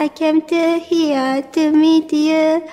I came to here to meet you.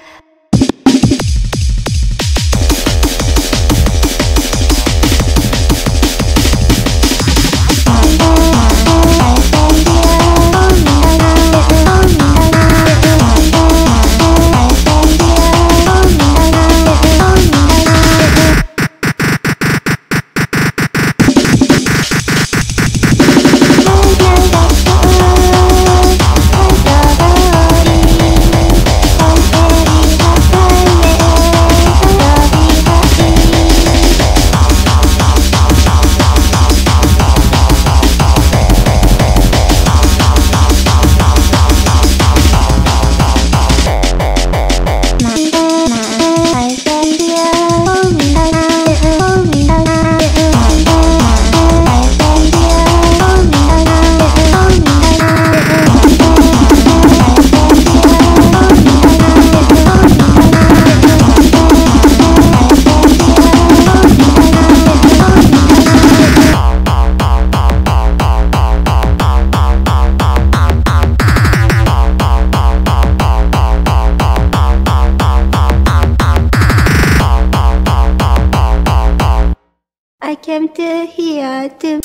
Came to here to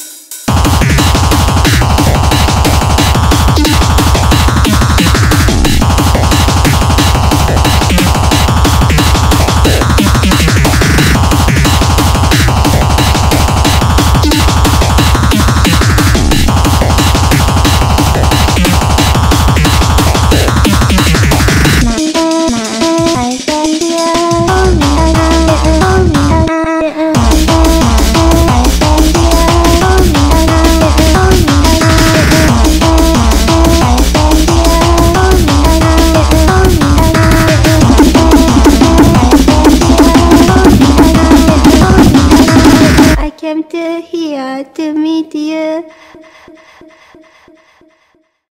Came to here to meet you.